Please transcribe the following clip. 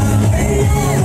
Yeah.